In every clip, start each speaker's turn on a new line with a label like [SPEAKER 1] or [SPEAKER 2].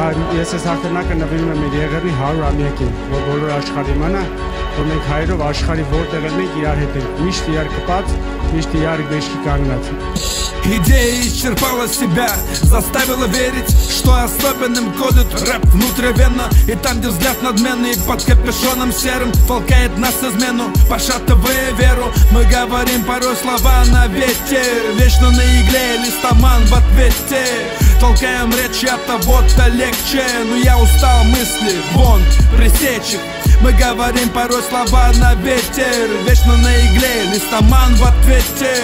[SPEAKER 1] Ես ես հաղթանակը նվիրում եմ իր եղերնի 100-ամյակին, որ բոլոր աշխարհի մնա, որ մենք հայրով աշխարհի որտեղ էլ իրար հետ ենք, միշտ իրար կպած, միշտ իրար գեշքի կանգնած։
[SPEAKER 2] Идея исчерпала себя, заставила верить, что особенным кодит рэп внутривенно. И там, где взгляд надменный под капюшоном серым Толкает нас измену, пошатывая веру Мы говорим порой слова на ветер. Вечно на игле листоман в ответе. Толкаем речи от того-то легче Но я устал мысли, вон, пресечь их мы говорим порой слова на ветер Вечно на игле, листоман в ответе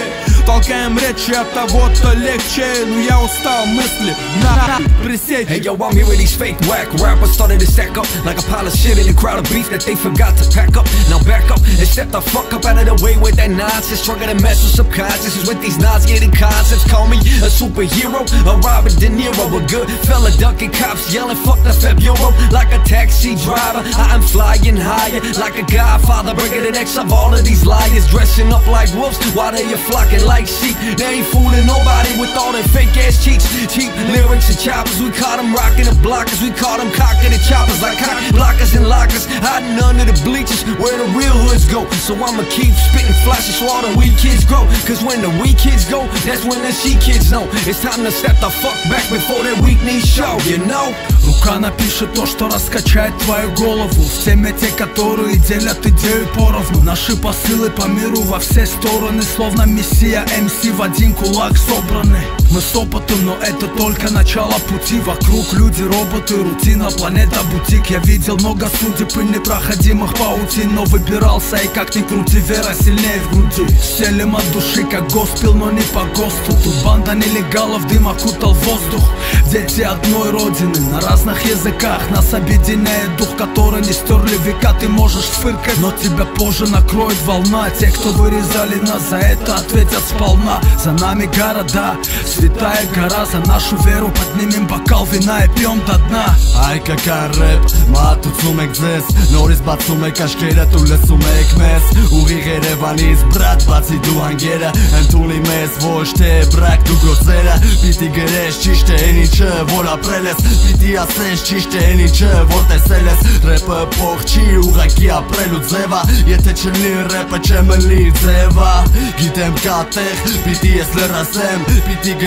[SPEAKER 2] Толкаем речи от того-то легче Но я устал мысли на пресечь
[SPEAKER 3] Hey yo, I'm here with these fake whack rappers started to stack up Like a pile of shit in a crowd of beef that they forgot to pack up Now back up and step the fuck up out of the way with that nonsense Struggling to mess with subconscious with these nods getting concepts Call me a superhero, a Robert De Niro A good fella ducking cops yelling fuck the Feb Euro Like a taxi driver, I am flying higher. Like a godfather, breaking the necks of all of these liars. Dressing up like wolves while they are flocking like sheep. They ain't fooling nobody with all their fake ass cheeks. Cheap lyrics and choppers, we caught them rocking the blockers. We caught them cocking the choppers like cock blockers and lockers. Hiding under the bleachers where the real hoods go. So I'ma keep spitting flashes so all the weak kids grow. Cause when the weak kids go, that's when the she kids know. It's time to step the fuck back before that weak knees show, you know?
[SPEAKER 2] Рука напишет то, что раскачает твою голову. В теме те, которые делят идею поровну. Наши посылы по миру во все стороны Словно мессия МС в один кулак собраны Мы с опытом, но это только начало пути Вокруг. Люди, роботы, рутина, планета, бутик. Я видел много судеб и непроходимых паутин Но выбирался и как ни крути, вера сильнее в груди. Селим от души, как госпел, но не по ГОСТу. Тут банда нелегалов, дым окутал воздух. Дети одной родины, на разных языках. Нас объединяет дух, который не стерли века. Ты можешь фыркать, но тебя позже накроет волна. Те, кто вырезали нас, за это ответят сполна. За нами города, Цветает гора за нашу веру Поднимем бокал вина и пьем до дна
[SPEAKER 4] Այ կկար ռեպ, մատուցում եք ձեզ Նորից բացում եք աչքերդ ու լսում եք մեզ Ուղիղ Երևանից բրատ բացի դու հանգերը Ընդունի մեզ ոչ թե բրակ դու գործերը Պիտի գրես ճիշտ է այն ինչը որ ապրել ես Պիտի ասես ճիշտ է այն ինչը որ տեսել ես Ռեպը փող չի ուղակի ապրելու ձևա Եթե չլինի ռեպը չեմ լինի ձևա Գիտեմ կա տեղ, պիտի ես լրացեմ, պիտի
[SPEAKER 5] գրեմ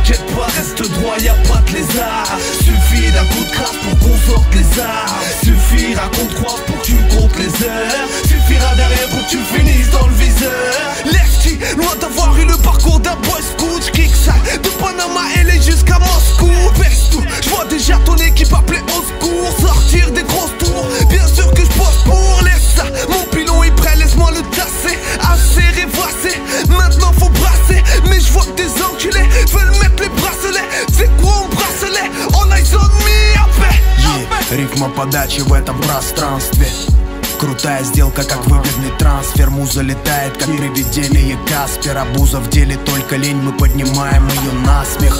[SPEAKER 5] t'inquiète pas, reste droit, y a pas de lézard. Suffit d'un coup de crasse pour qu'on sorte les arts. Suffira qu'on te pour que tu comptes les heures. Suffira derrière pour que tu finisses dans le viseur. Lefty, loin d'avoir eu le parcours d'un boy scout. Kick ça, de Panama LA jusqu'à
[SPEAKER 6] Рифма подачи в этом пространстве. Крутая сделка, как выгодный трансфер. Муза летает, как привидение Каспера. Буза в деле только лень, мы поднимаем ее на смех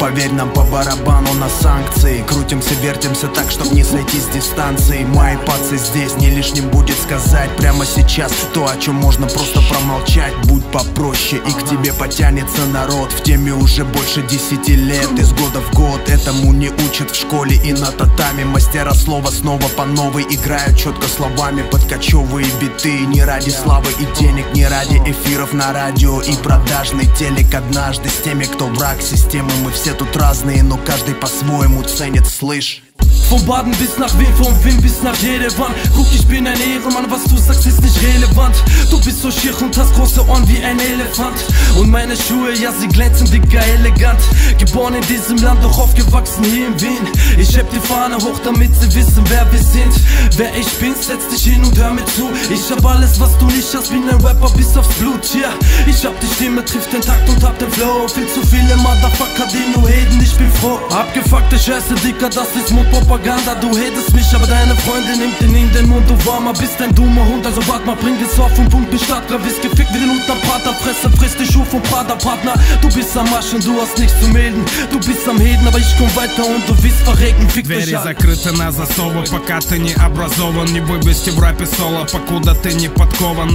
[SPEAKER 6] Поверь нам по барабану на санкции. Крутимся, вертимся так, чтоб не сойти с дистанции. Мои пацы здесь, не лишним будет сказать Прямо сейчас то, о чем можно просто промолчать. Будь попроще, и к тебе потянется народ. В теме уже больше десяти лет. Из года в год этому не учат в школе И на татами. Мастера слова снова по новой Играют четко словами. Подкачевые биты Не ради славы и денег, не ради эфиров на радио. И продажный телек однажды С теми, кто враг системы. Мы все тут разные, но каждый по-своему ценит, слышь
[SPEAKER 2] Von Baden bis nach Wien, von Wien bis nach Jerewan Guck, ich bin ein Ehrenmann, was du sagst ist nicht relevant Du bist so schier und hast große Ohren wie ein Elefant Und meine Schuhe, ja sie glänzen dicker elegant Geboren in diesem Land, doch aufgewachsen hier in Wien Ich heb die Fahne hoch, damit sie wissen, wer wir sind Wer ich bin, setz dich hin und hör mir zu Ich hab alles, was du nicht hast, bin ein Rapper bis aufs Blut, ja Ich hab die Stimme, trifft den Takt und hab den Flow Viel zu viele Motherfucker, die nur reden, ich bin froh Abgefuckte Scheiße, Dicker, das ist Mundpropaganda
[SPEAKER 7] Propaganda Du hättest mich, aber deine Freundin nimmt den in den Mund Du warmer bist ein dummer Hund, also wart mal, bring es auf und Punkt Bin stark, wisst gefickt wie den Unterbrater Fresse, frisst dich Schuh vom Praterpartner Du bist am Maschen, du hast nichts zu melden Du bist am Heden, aber ich komm weiter und du wirst verrecken Fick
[SPEAKER 2] Двери
[SPEAKER 7] dich an
[SPEAKER 2] закрыты на засовы, пока ты не образован Не вывести в рэпе соло, покуда ты не подкован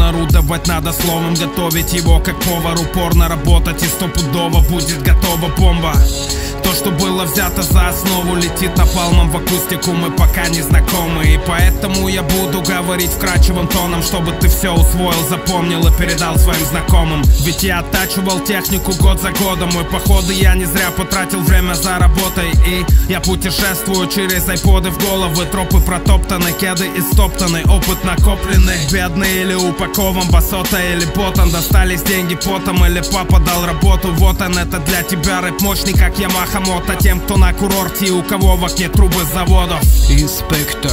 [SPEAKER 2] Орудовать надо словом, готовить его как повар. Упорно работать и стопудово будет готова бомба. То, что было взято за основу Летит напалмом в акустику, мы пока не знакомы И поэтому я буду говорить вкрадчивым тоном Чтобы ты все усвоил, запомнил и передал своим знакомым. Ведь я оттачивал технику год за годом И походу я не зря потратил время за работой. И я путешествую через айподы в головы Тропы протоптаны, кеды истоптаны Опыт накопленный, бедный или упакован сота или ботом Достались деньги потом или папа дал работу. Вот он это для тебя рэп мощный как Ямаха Мото. Тем кто на курорте и у кого в окне трубы заводов.
[SPEAKER 8] Инспектор,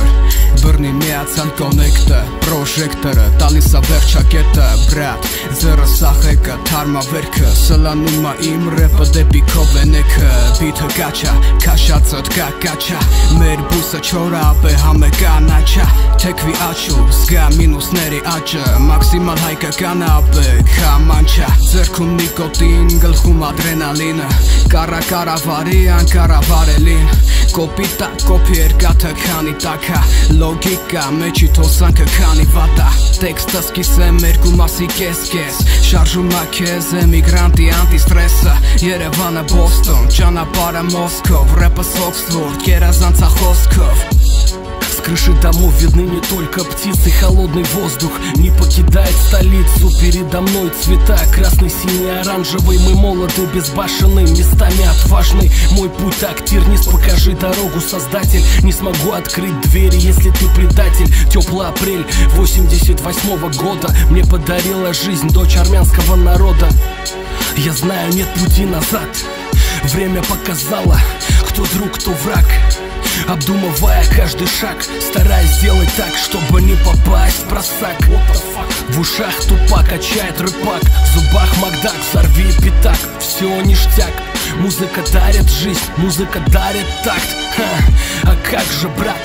[SPEAKER 8] Берни меня от Коннекта պրոժեկտորը տալիս է վերջակետը բրատ ձեռը սախեկը թարմավերքը սլանում է իմ րեպը դեպի քո վենեքը բիթը կաչա քաշածոտ կա կաչա մեր բուսը չորա ապե համե կանաչա թեքվի աչու զգա մինուսների աճը մաքսիմալ հայկական ապե քամանչա ձերքում նիկոտին գլխում ադրենալինը կարա կարավարի անկարավարելին կոպիտա կոպի երկաթը քանի տակա լոգիկա մեջի թոսանքը քանի վատա տեքստը սկիսեմ երկու մասի կես-կես շարժում ա քեզ էմիգրանտի անտիստրեսը Երևանը Բոստոն ճանապարհը Մոսկով рэպը Օքսֆորդ կերազանցա խոսքով
[SPEAKER 7] С крыши домов видны не только птицы Холодный воздух не покидает столицу. Передо мной цвета красный, синий, оранжевый. Мы молоды, безбашенные, местами отважный Мой путь так, тернист, покажи дорогу, создатель. Не смогу открыть двери, если ты предатель. Теплый апрель 88 года. Мне подарила жизнь дочь армянского народа. Я знаю, нет пути назад. Время показало, кто друг, кто враг Обдумывая каждый шаг Стараясь сделать так, чтобы не попасть в просак. В ушах тупо качает рыбак В зубах Макдак, взорви пятак. Все ништяк. Музыка дарит жизнь, музыка дарит такт. Ха, А как же, брат,